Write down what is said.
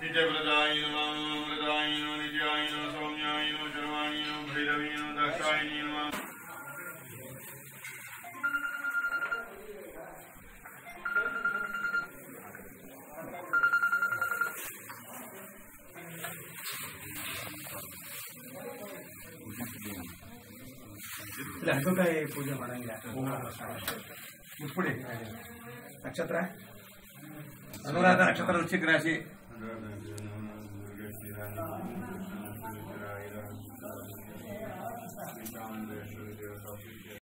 Nityavradayino, Amradayino, Nityayino, Somyayino, Jarvayino, Bhairavino, Dakshayino, ಇಲ್ಲ ಅಂಟುಕಾಯಿ ಪೂಜೆ ಮಾಡಂಗಿಲ್ಲ ಇಪ್ಪುಡಿ ನಕ್ಷತ್ರ ಅನುರಾಧ ನಕ್ಷತ್ರ ವೃಶ್ಚಿಕ ರಾಶಿ